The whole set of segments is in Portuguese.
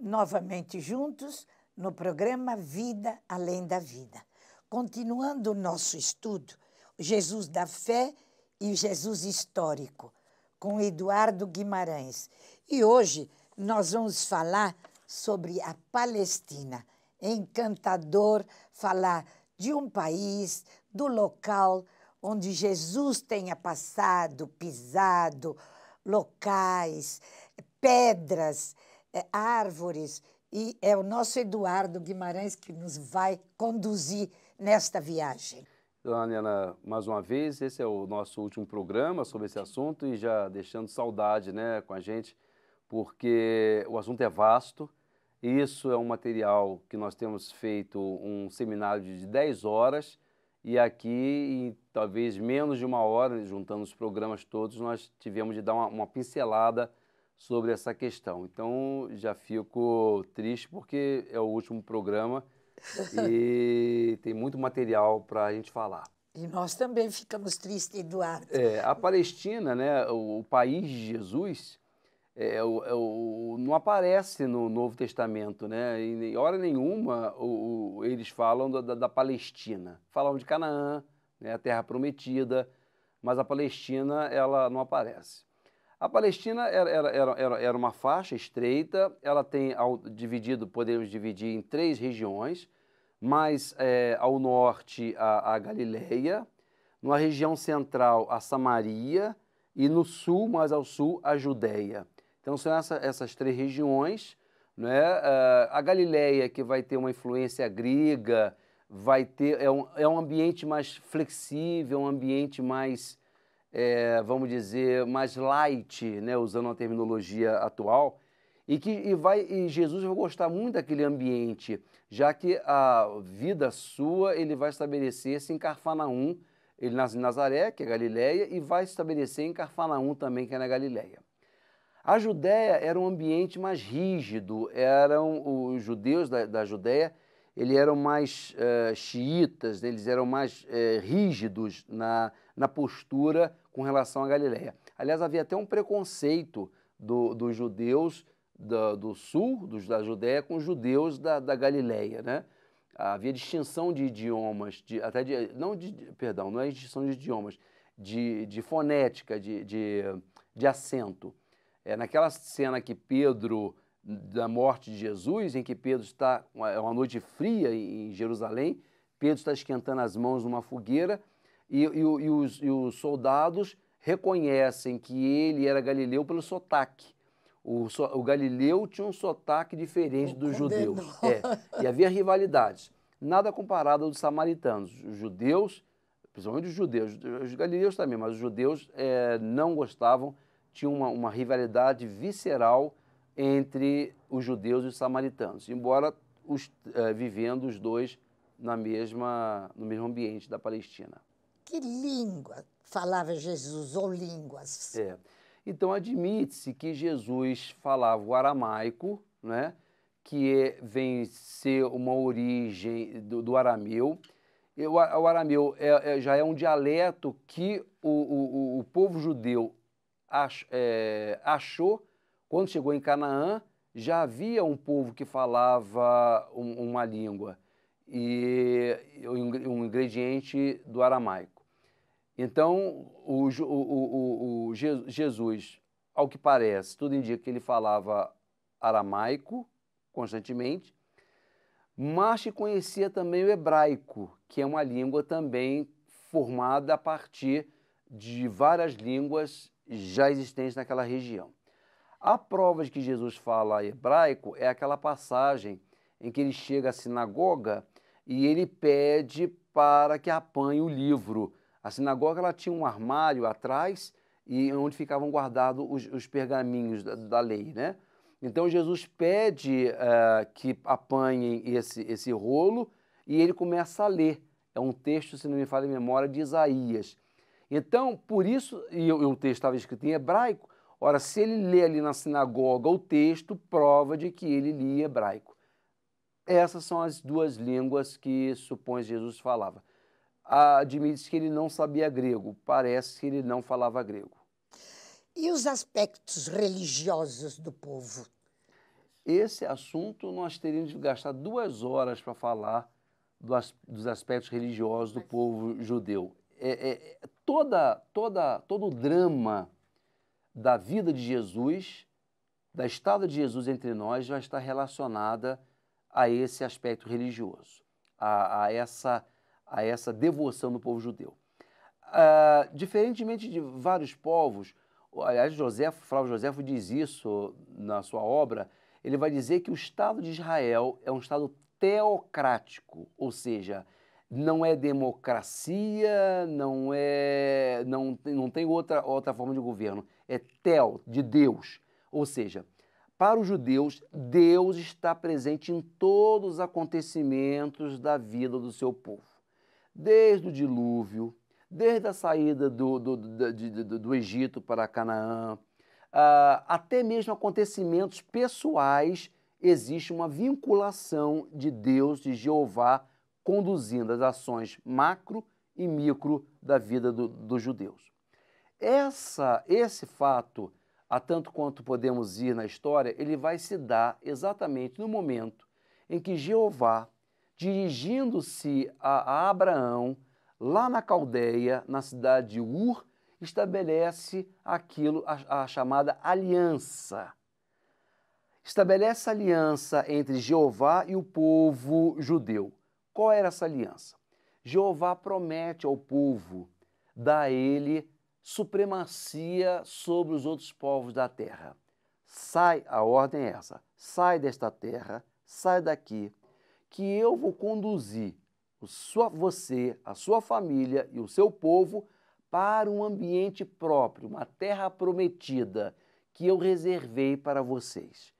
novamente juntos no programa Vida Além da Vida. Continuando o nosso estudo, Jesus da Fé e Jesus Histórico, com Eduardo Guimarães. E hoje nós vamos falar sobre a Palestina. É encantador falar de um país, do local onde Jesus tenha passado, pisado, locais, pedras, é, árvores. E é o nosso Eduardo Guimarães que nos vai conduzir nesta viagem. Dona Nena, mais uma vez, esse é o nosso último programa sobre esse assunto e já deixando saudade né, com a gente, porque o assunto é vasto. Isso é um material que nós temos feito um seminário de 10 horas e aqui, em talvez menos de uma hora, juntando os programas todos, nós tivemos de dar uma, uma pincelada sobre essa questão. Então, já fico triste porque é o último programa e tem muito material para a gente falar. E nós também ficamos tristes, Eduardo. É, a Palestina, né, o, o país de Jesus, é, é, o, não aparece no Novo Testamento, né? Em hora nenhuma o, eles falam da, da, Palestina. Falam de Canaã, né, a terra prometida, mas a Palestina ela não aparece. A Palestina era, era, era, era uma faixa estreita, ela tem ao, dividido, podemos dividir em três regiões, mais é, ao norte a, a Galileia, na região central a Samaria e no sul, mais ao sul, a Judéia. Então são essa, essas três regiões, né? Uh, a Galileia que vai ter uma influência grega, vai ter é um, é um ambiente mais flexível, um ambiente mais é, vamos dizer mais light, né? Usando a terminologia atual e que e vai e Jesus vai gostar muito daquele ambiente, já que a vida sua ele vai estabelecer-se em Carfanaum, ele nasce em Nazaré, que é Galileia, e vai se estabelecer em Carfanaum também, que é na Galileia. A Judéia era um ambiente mais rígido, eram os judeus da, da Judéia, eles eram mais uh, xiitas, né? eles eram mais uh, rígidos na, na postura com relação à Galiléia. Aliás, havia até um preconceito do, dos judeus do, do sul, dos, da Judéia, com os judeus da, da Galiléia, né? Havia distinção de idiomas, de, até de, não de, perdão, não é distinção de idiomas, de, de fonética, de, de, de acento. É naquela cena que Pedro, da morte de Jesus, em que Pedro está, é uma noite fria em Jerusalém, Pedro está esquentando as mãos numa fogueira e, e, e, os, e os soldados reconhecem que ele era galileu pelo sotaque. O, o, Galileu tinha um sotaque diferente dos judeus. É, e havia rivalidades. Nada comparado aos samaritanos. Os judeus, principalmente os judeus, os galileus também, mas os judeus é, não gostavam tinha uma, uma rivalidade visceral entre os judeus e os samaritanos, embora os, eh, vivendo os dois na mesma, no mesmo ambiente da Palestina. Que língua falava Jesus, ou línguas? É. Então, admite-se que Jesus falava o aramaico, né, que é, vem ser uma origem do, do arameu. E o, o arameu é, é, já é um dialeto que o, o, o povo judeu ach, é, achou, quando chegou em Canaã, já havia um povo que falava um, uma língua, e um ingrediente do aramaico. Então, o, o, o, Jesus, ao que parece, tudo indica que ele falava aramaico constantemente, mas conhecia também o hebraico, que é uma língua também formada a partir de várias línguas já existentes naquela região. A prova de que Jesus fala hebraico é aquela passagem em que ele chega à sinagoga e ele pede para que apanhe o livro. A sinagoga ela tinha um armário atrás e onde ficavam guardados os, os pergaminhos da, da, lei, né? Então Jesus pede uh, que apanhem esse, esse rolo e ele começa a ler. É um texto, se não me falha a memória, de Isaías. Então, por isso, e o texto estava escrito em hebraico, ora, se ele lê ali na sinagoga o texto, prova de que ele lia hebraico. Essas são as duas línguas que supõe Jesus falava. Admite-se que ele não sabia grego, parece que ele não falava grego. E os aspectos religiosos do povo? Esse assunto nós teríamos de gastar duas horas para falar do, dos aspectos religiosos do povo judeu. É, é, toda, toda, todo o drama da vida de Jesus, da estada de Jesus entre nós, já está relacionada a esse aspecto religioso, a, a essa, a essa devoção do povo judeu. Uh, diferentemente de vários povos, aliás, José, Flávio José diz isso na sua obra, ele vai dizer que o Estado de Israel é um Estado teocrático, ou seja, não é democracia, não é não, não tem outra, outra forma de governo, é tel, de Deus. Ou seja, para os judeus, Deus está presente em todos os acontecimentos da vida do seu povo. Desde o dilúvio, desde a saída do, do, do, do, do Egito para Canaã, uh, até mesmo acontecimentos pessoais, existe uma vinculação de Deus, de Jeová, conduzindo as ações macro e micro da vida dos judeus. Essa, esse fato a tanto quanto podemos ir na história, ele vai se dar exatamente no momento em que Jeová, dirigindo-se a, a Abraão, lá na Caldeia, na cidade de Ur, estabelece aquilo, a, a chamada aliança. Estabelece aliança entre Jeová e o povo judeu. Qual era essa aliança? Jeová promete ao povo dar a ele supremacia sobre os outros povos da terra. Sai, a ordem é essa: sai desta terra, sai daqui, que eu vou conduzir sua, você, a sua família e o seu povo para um ambiente próprio, uma terra prometida que eu reservei para vocês.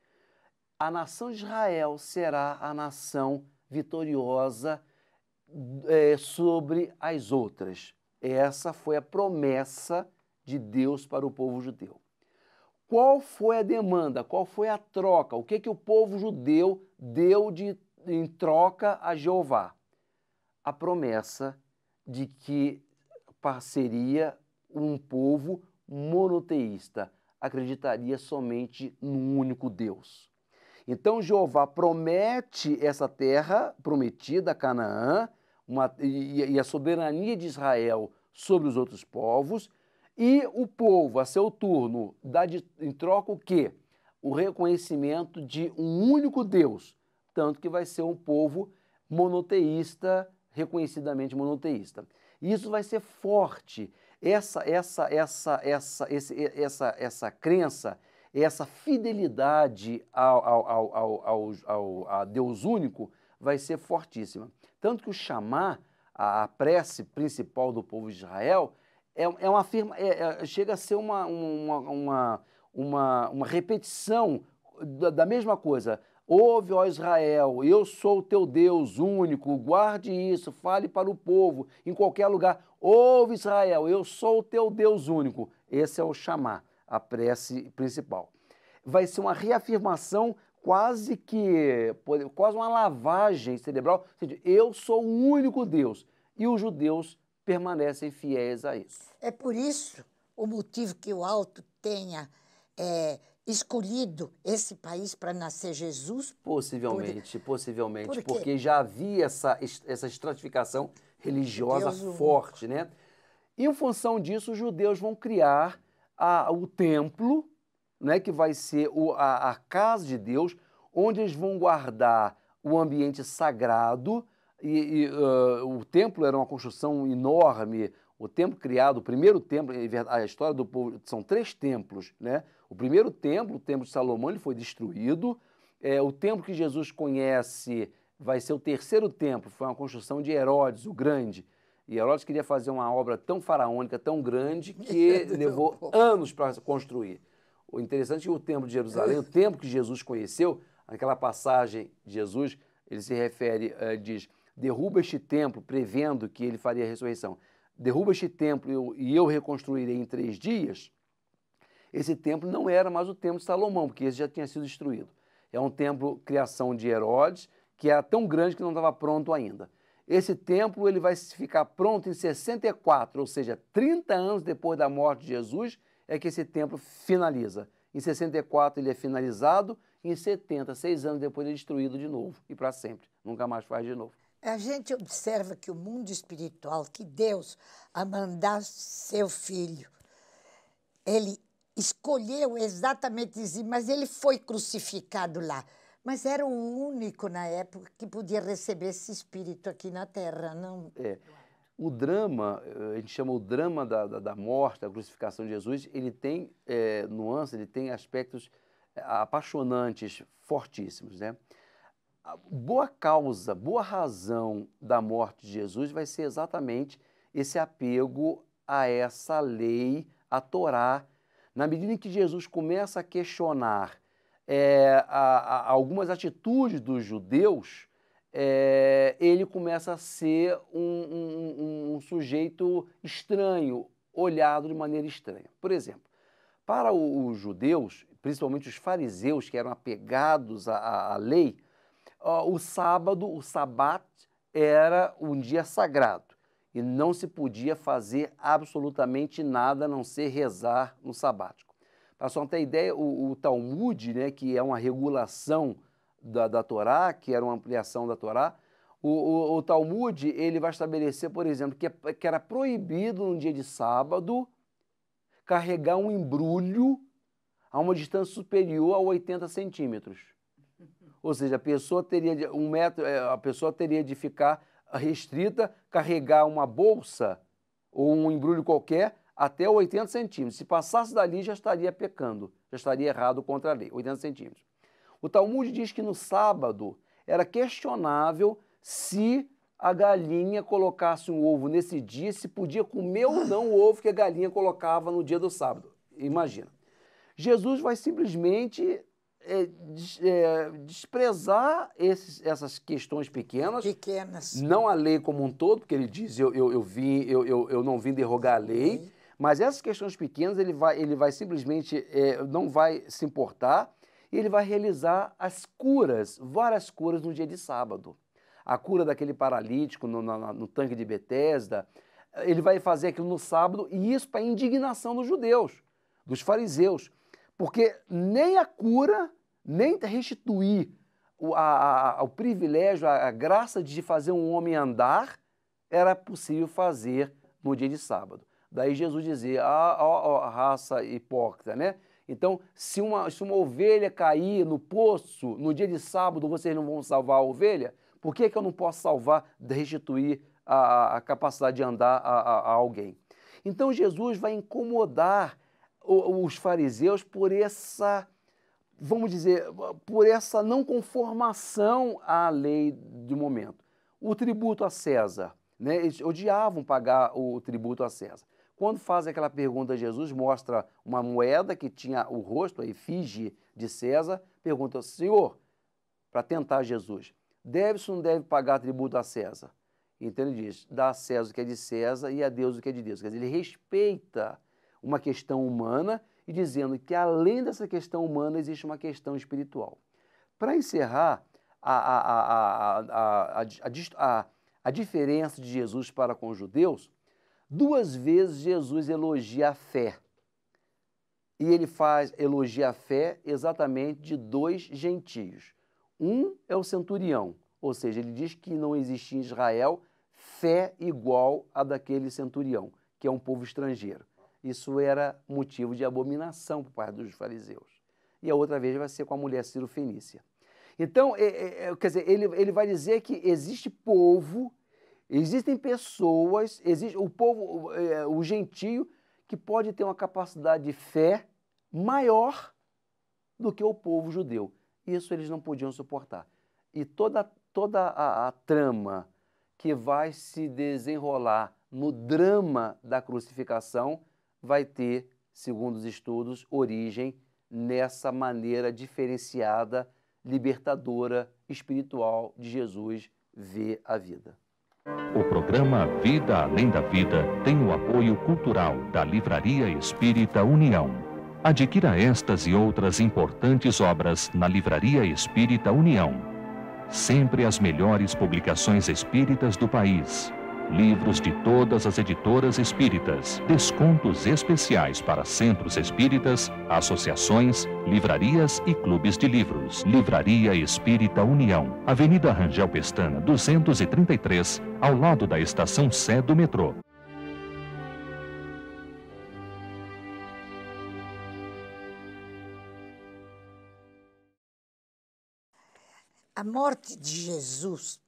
A nação de Israel será a nação vitoriosa é, sobre as outras. Essa foi a promessa de Deus para o povo judeu. Qual foi a demanda? Qual foi a troca? O que, que o povo judeu deu de, em troca a Jeová? A promessa de que seria um povo monoteísta, acreditaria somente num único Deus. Então Jeová promete essa terra prometida, Canaã, uma, e, e a soberania de Israel sobre os outros povos, e o povo, a seu turno, dá de, em troca o quê? O reconhecimento de um único Deus, tanto que vai ser um povo monoteísta, reconhecidamente monoteísta. E isso vai ser forte. Essa, essa, essa, essa, esse, essa, essa crença, essa fidelidade ao, ao, ao, ao, ao, a Deus único vai ser fortíssima. Tanto que o chamar, a, a prece principal do povo de Israel, é, é uma firma, é, é, chega a ser uma, uma, uma, uma, uma repetição da, da mesma coisa. Ouve, ó Israel, eu sou o teu Deus único, guarde isso, fale para o povo, em qualquer lugar. Ouve, Israel, eu sou o teu Deus único. Esse é o chamar, a prece principal. Vai ser uma reafirmação quase que, quase uma lavagem cerebral. Eu sou o único Deus. E os judeus permanecem fiéis a isso. É por isso o motivo que o Alto tenha é, escolhido esse país para nascer Jesus? Possivelmente, por... possivelmente, por porque já havia essa, essa estratificação religiosa Deus forte, né? E em função disso, os judeus vão criar a, o templo né, que vai ser o, a, a casa de Deus, onde eles vão guardar o ambiente sagrado. E, e uh, o templo era uma construção enorme. O templo criado, o primeiro templo, a história do povo, são três templos, né? O primeiro templo, o templo de Salomão, ele foi destruído. É, o templo que Jesus conhece vai ser o terceiro templo, foi uma construção de Herodes, o Grande. E Herodes queria fazer uma obra tão faraônica, tão grande, que levou anos para construir. O interessante é que o templo de Jerusalém, o templo que Jesus conheceu, naquela passagem de Jesus, ele se refere, uh, diz, derruba este templo, prevendo que ele faria a ressurreição. Derruba este templo e eu reconstruirei em três dias. Esse templo não era mais o templo de Salomão, porque esse já tinha sido destruído. É um templo criação de Herodes, que era tão grande que não estava pronto ainda. Esse templo ele vai ficar pronto em 64, ou seja, 30 anos depois da morte de Jesus, é que esse templo finaliza. Em 64 ele é finalizado em 70, seis anos depois é destruído de novo e para sempre. Nunca mais faz de novo. A gente observa que o mundo espiritual, que Deus, a mandar seu filho, ele escolheu exatamente isso, mas ele foi crucificado lá. Mas era o único na época que podia receber esse espírito aqui na Terra, não? É. O drama, a gente chama o drama da, da, da morte, da crucificação de Jesus, ele tem é, nuances, ele tem aspectos é, apaixonantes, fortíssimos, né? A boa causa, boa razão da morte de Jesus vai ser exatamente esse apego a essa lei, a Torá, na medida em que Jesus começa a questionar é, a, a, algumas atitudes dos judeus, é, ele começa a ser um, um, um, sujeito estranho, olhado de maneira estranha. Por exemplo, para os judeus, principalmente os fariseus, que eram apegados à, à lei, o sábado, o sabat, era um dia sagrado e não se podia fazer absolutamente nada a não ser rezar no sabático. Para só ter ideia, o, o, Talmud, né, que é uma regulação da, da Torá, que era uma ampliação da Torá, o, o, o Talmud ele vai estabelecer, por exemplo, que, que era proibido no dia de sábado carregar um embrulho a uma distância superior a 80 centímetros. Ou seja, a pessoa teria de, um metro, é, a pessoa teria de ficar restrita, carregar uma bolsa ou um embrulho qualquer até 80 centímetros. Se passasse dali, já estaria pecando, já estaria errado contra a lei, 80 centímetros. O Talmud diz que no sábado era questionável se a galinha colocasse um ovo nesse dia, se podia comer ou não o ovo que a galinha colocava no dia do sábado. Imagina. Jesus vai simplesmente é, é, desprezar esses, essas questões pequenas. Pequenas. Não a lei como um todo, porque ele diz, eu, eu, eu, vim, eu, eu, eu não vim derrogar a lei, mas essas questões pequenas ele vai, ele vai simplesmente, é, não vai se importar, e ele vai realizar as curas, várias curas no dia de sábado. A cura daquele paralítico no, no, no tanque de Betesda, ele vai fazer aquilo no sábado, e isso para indignação dos judeus, dos fariseus. Porque nem a cura, nem restituir o, a, a, o privilégio, a, a graça de fazer um homem andar, era possível fazer no dia de sábado. Daí Jesus dizia, ah, ó, ó, raça hipócrita, né? Então, se uma, se uma ovelha cair no poço no dia de sábado, vocês não vão salvar a ovelha? Por que, que eu não posso salvar, restituir a, a capacidade de andar a, a, a alguém? Então, Jesus vai incomodar os fariseus por essa, vamos dizer, por essa não conformação à lei do momento. O tributo a César, né? eles odiavam pagar o tributo a César. Quando faz aquela pergunta a Jesus, mostra uma moeda que tinha o rosto, a efígie de César, pergunta, Senhor, para tentar Jesus, deve-se ou não deve pagar tributo a César? Então ele diz, dá a César o que é de César e a Deus o que é de Deus. Quer dizer, ele respeita uma questão humana e dizendo que além dessa questão humana existe uma questão espiritual. Para encerrar a, a, a, a, a diferença de Jesus para com os judeus, duas vezes Jesus elogia a fé. E ele faz elogia a fé exatamente de dois gentios. Um é o centurião, ou seja, ele diz que não existia em Israel fé igual a daquele centurião, que é um povo estrangeiro isso era motivo de abominação por parte dos fariseus. E a outra vez vai ser com a mulher Ciro Fenícia. Então, é, é, é, quer dizer, ele, ele vai dizer que existe povo, existem pessoas, existe o povo, é, o gentio, que pode ter uma capacidade de fé maior do que o povo judeu. Isso eles não podiam suportar. E toda, toda a, a trama que vai se desenrolar no drama da crucificação vai ter, segundo os estudos, origem nessa maneira diferenciada, libertadora, espiritual de Jesus ver a vida. O programa Vida Além da Vida tem o apoio cultural da Livraria Espírita União. Adquira estas e outras importantes obras na Livraria Espírita União. Sempre as melhores publicações espíritas do país livros de todas as editoras espíritas, descontos especiais para centros espíritas, associações, livrarias e clubes de livros. Livraria Espírita União, Avenida Rangel Pestana, 233, ao lado da estação Sé do metrô. A morte de Jesus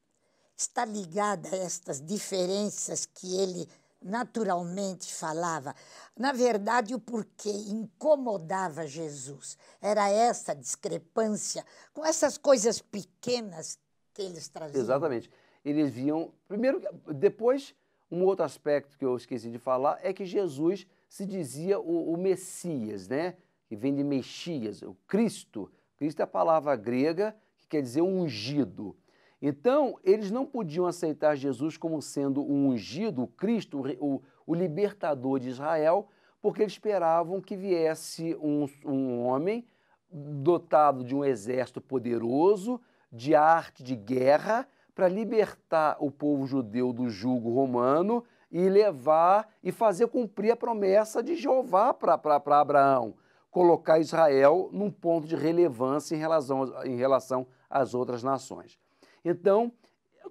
está ligada a estas diferenças que ele naturalmente falava. Na verdade, o porquê incomodava Jesus era essa discrepância com essas coisas pequenas que eles traziam. Exatamente. Eles viam. Primeiro, depois, um outro aspecto que eu esqueci de falar é que Jesus se dizia o, o Messias, né? Que vem de Mexias, o Cristo. Cristo é a palavra grega quer dizer ungido. Então, eles não podiam aceitar Jesus como sendo o ungido, o Cristo, o, o libertador de Israel, porque eles esperavam que viesse um, um homem dotado de um exército poderoso, de arte de guerra, para libertar o povo judeu do jugo romano e levar e fazer cumprir a promessa de Jeová para Abraão, colocar Israel num ponto de relevância em relação, em relação às outras nações. Então,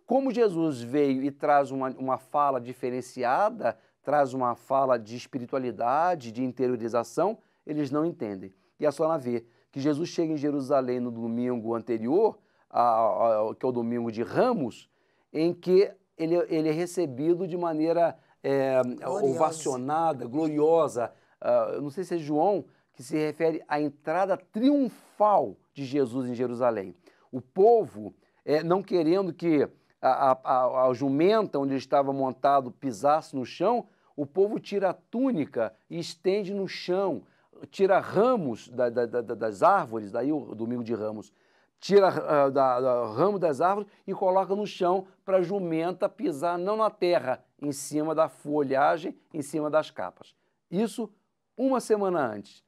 como Jesus veio e traz uma, uma fala diferenciada, traz uma fala de espiritualidade, de interiorização, eles não entendem. E é só na ver que Jesus chega em Jerusalém no domingo anterior, a, a, que é o domingo de Ramos, em que ele, ele é recebido de maneira é, ovacionada, gloriosa. Uh, não sei se é João que se refere à entrada triunfal de Jesus em Jerusalém o povo, é, não querendo que a, a, a, jumenta onde ele estava montado pisasse no chão, o povo tira a túnica e estende no chão, tira ramos da, da, da, das árvores, daí o domingo de ramos, tira uh, da, ramo das árvores e coloca no chão para a jumenta pisar não na terra, em cima da folhagem, em cima das capas. Isso uma semana antes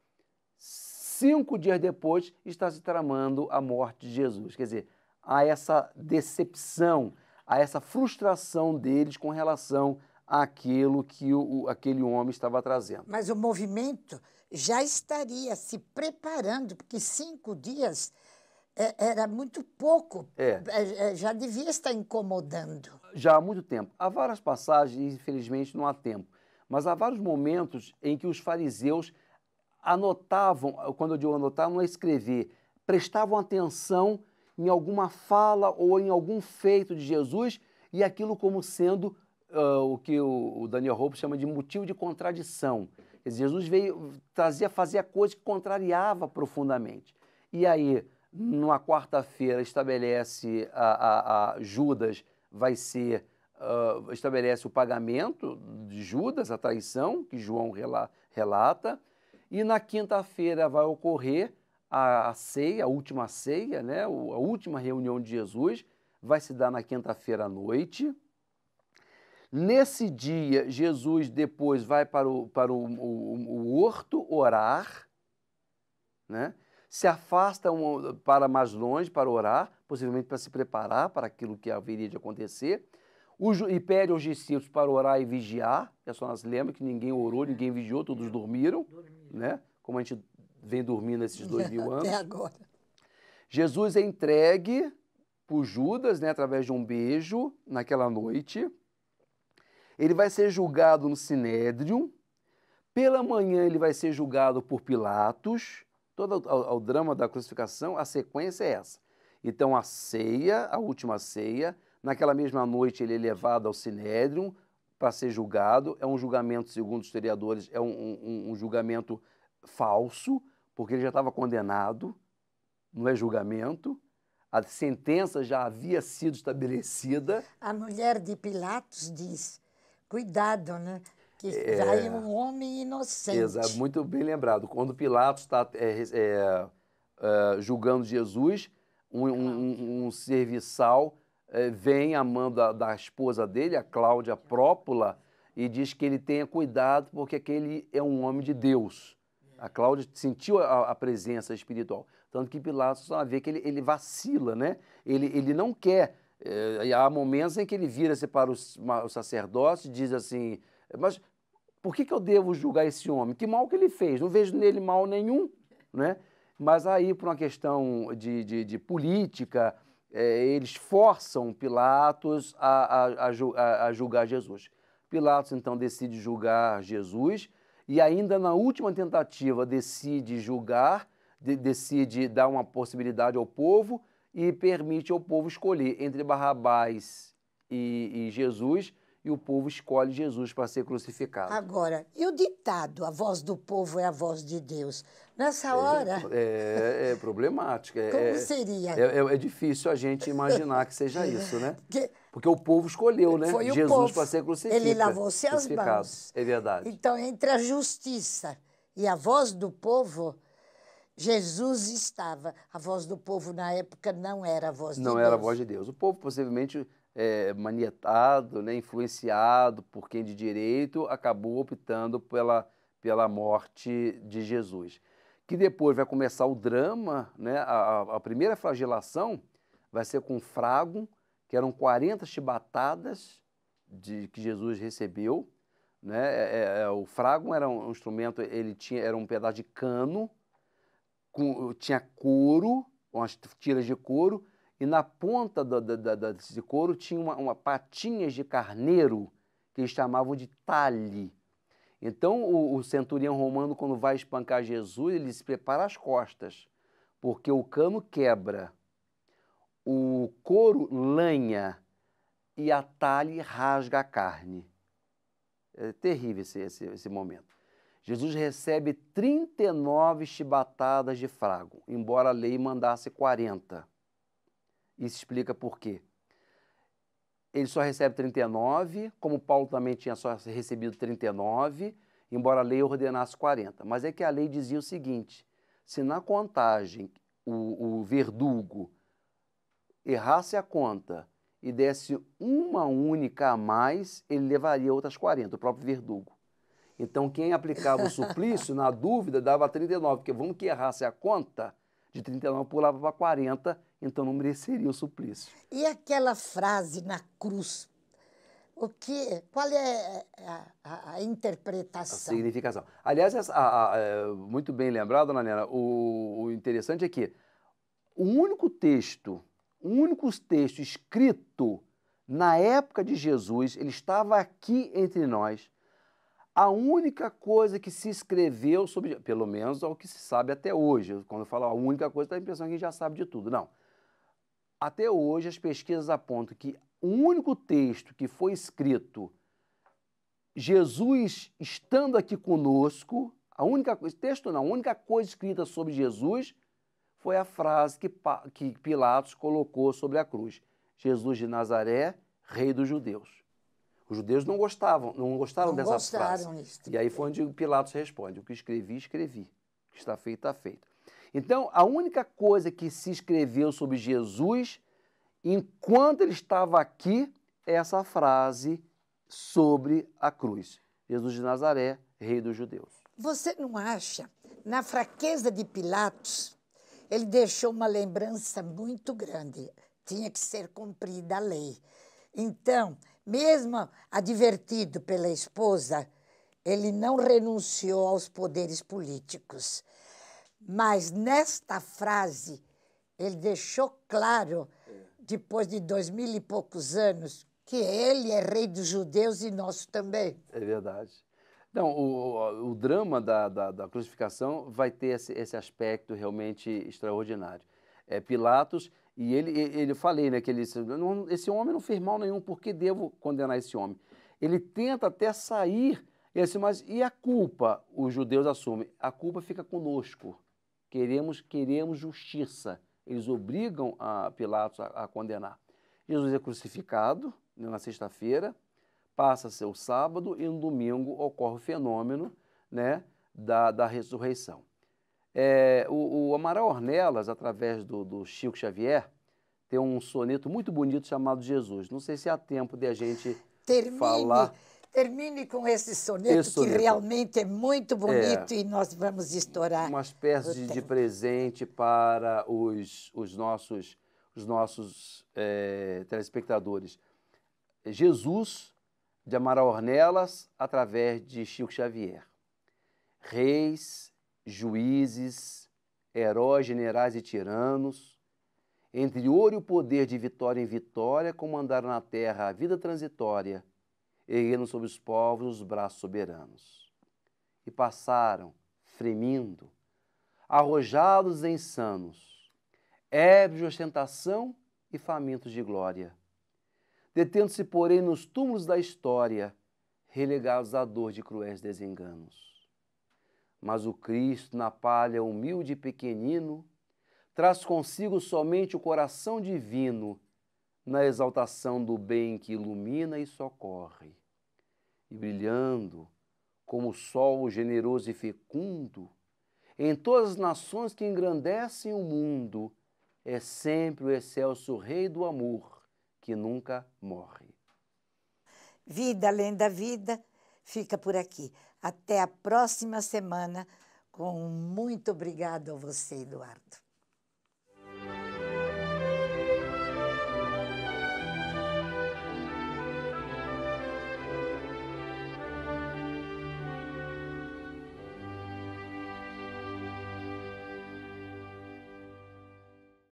cinco dias depois está se tramando a morte de Jesus. Quer dizer, há essa decepção, há essa frustração deles com relação àquilo que o, aquele homem estava trazendo. Mas o movimento já estaria se preparando, porque cinco dias é, era muito pouco, é. É, é. já devia estar incomodando. Já há muito tempo. Há várias passagens, infelizmente não há tempo, mas há vários momentos em que os fariseus anotavam, quando eu digo anotar, não é escrever, prestavam atenção em alguma fala ou em algum feito de Jesus e aquilo como sendo uh, o que o, Daniel Hope chama de motivo de contradição. Jesus veio, trazia, fazia coisas que contrariava profundamente. E aí, numa quarta-feira, estabelece a, a, a, Judas, vai ser, uh, estabelece o pagamento de Judas, a traição, que João relata, e na quinta-feira vai ocorrer a, ceia, a última ceia, né? a última reunião de Jesus, vai se dar na quinta-feira à noite. Nesse dia, Jesus depois vai para o, para o, o, o horto orar, né? se afasta um, para mais longe para orar, possivelmente para se preparar para aquilo que haveria de acontecer, o, e pede aos discípulos para orar e vigiar, é só nós lembra que ninguém orou, ninguém vigiou, todos dormiram né? Como a gente vem dormindo esses dois mil anos. Até agora. Jesus é entregue por Judas, né, através de um beijo, naquela noite. Ele vai ser julgado no Sinédrio. Pela manhã ele vai ser julgado por Pilatos. Todo o, drama da crucificação, a sequência é essa. Então a ceia, a última ceia, naquela mesma noite ele é levado ao Sinédrio, para ser julgado. É um julgamento, segundo os historiadores, é um, um, um julgamento falso, porque ele já estava condenado, não é julgamento. A sentença já havia sido estabelecida. A mulher de Pilatos diz: cuidado, né? Que é, vai um homem inocente. Exato, muito bem lembrado. Quando Pilatos está é, é, é, julgando Jesus, um, um, um serviçal é, vem a mão da, da, esposa dele, a Cláudia Própula, e diz que ele tenha cuidado porque aquele é um homem de Deus. A Cláudia sentiu a, a presença espiritual. Tanto que Pilatos só vê que ele, ele vacila, né? Ele, ele não quer É, há momentos em que ele vira-se para os, o sacerdote e diz assim: Mas por que, que eu devo julgar esse homem? Que mal que ele fez? Não vejo nele mal nenhum. Né? Mas aí, por uma questão de, de, de política, é, eles forçam Pilatos a, a, a, a julgar Jesus. Pilatos então decide julgar Jesus e ainda na última tentativa decide julgar, de, decide dar uma possibilidade ao povo e permite ao povo escolher entre Barrabás e, e Jesus e o povo escolhe Jesus para ser crucificado. Agora, e o ditado, a voz do povo é a voz de Deus? Nessa hora. É, é, é problemático. É, Como é, seria? É, é, difícil a gente imaginar que seja isso, né? Que, Porque o povo escolheu, né? Foi Jesus para ser crucificado. Ele lavou-se as mãos. É verdade. Então, entre a justiça e a voz do povo, Jesus estava. A voz do povo na época não era a voz não de Deus. Não era a voz de Deus. O povo possivelmente é, manietado, né, influenciado por quem de direito, acabou optando pela, pela morte de Jesus. Que depois vai começar o drama, né, a, a primeira flagelação vai ser com frago, que eram 40 chibatadas de, que Jesus recebeu. Né? É, é, é, o frago era um instrumento, ele tinha, era um pedaço de cano, com, tinha couro, umas tiras de couro, e na ponta do, do, do, desse couro tinha uma, uma patinhas de carneiro que eles chamavam de talhe. Então o, o, centurião romano, quando vai espancar Jesus, ele se prepara as costas, porque o cano quebra, o couro lanha e a talhe rasga a carne. É terrível esse, esse, esse momento. Jesus recebe 39 chibatadas de frago, embora a lei mandasse 40. Isso explica por quê. Ele só recebe 39, como Paulo também tinha só recebido 39, embora a lei ordenasse 40. Mas é que a lei dizia o seguinte: se na contagem o, o verdugo errasse a conta e desse uma única a mais, ele levaria outras 40, o próprio verdugo. Então, quem aplicava o suplício, na dúvida, dava 39, porque vamos que errasse a conta, de 39 pulava para 40 então não mereceria o suplício. E aquela frase na cruz? O que, qual é a, a, a interpretação? A significação. Aliás, a, é, muito bem lembrado, Ana Nena, o, o interessante é que o único texto, o único texto escrito na época de Jesus, ele estava aqui entre nós. A única coisa que se escreveu sobre, pelo menos é o que se sabe até hoje. Quando eu falo a única coisa, dá a impressão que a gente já sabe de tudo. Não até hoje as pesquisas apontam que o único texto que foi escrito, Jesus estando aqui conosco, a única coisa, texto não, a única coisa escrita sobre Jesus foi a frase que, que Pilatos colocou sobre a cruz: Jesus de Nazaré, rei dos judeus. Os judeus não gostavam, não gostaram não dessa frase. Isso. E aí foi onde Pilatos responde: o que escrevi, escrevi. O que está feito, está feito. Então, a única coisa que se escreveu sobre Jesus, enquanto ele estava aqui, é essa frase sobre a cruz. Jesus de Nazaré, rei dos judeus. Você não acha, na fraqueza de Pilatos, ele deixou uma lembrança muito grande. Tinha que ser cumprida a lei. Então, mesmo advertido pela esposa, ele não renunciou aos poderes políticos. Mas nesta frase, ele deixou claro, depois de dois mil e poucos anos, que ele é rei dos judeus e nosso também. É verdade. Não, o, o drama da, da, da, crucificação vai ter esse, esse aspecto realmente extraordinário. É Pilatos, e ele, ele falei, né, que ele disse, esse homem não fez mal nenhum, por que devo condenar esse homem? Ele tenta até sair, e assim, mas e a culpa? Os judeus assumem, a culpa fica conosco queremos, queremos justiça. Eles obrigam a Pilatos a, a condenar. Jesus é crucificado né, na sexta-feira, passa-se o sábado e no domingo ocorre o fenômeno né, da, da ressurreição. É, o, o, Amaral Ornelas, através do, do, Chico Xavier, tem um soneto muito bonito chamado Jesus. Não sei se há tempo de a gente Termine. falar Termine com esse soneto, esse soneto. que realmente é muito bonito é, e nós vamos estourar. Uma espécie de, de presente para os, os nossos os nossos é, telespectadores. Jesus de Amaral Ornelas através de Chico Xavier. Reis, juízes, heróis, generais e tiranos, entre ouro e o poder de vitória em vitória, comandaram na terra a vida transitória, erguendo sobre os povos os braços soberanos. E passaram, fremindo, arrojados e insanos, ébrios de ostentação e famintos de glória detendo-se, porém, nos túmulos da história, relegados à dor de cruéis desenganos. Mas o Cristo, na palha humilde e pequenino, traz consigo somente o coração divino, na exaltação do bem que ilumina e socorre. E brilhando, como o sol generoso e fecundo, em todas as nações que engrandecem o mundo, é sempre o excelso Rei do amor, que nunca morre. Vida além da vida fica por aqui. Até a próxima semana. Com muito obrigado a você, Eduardo.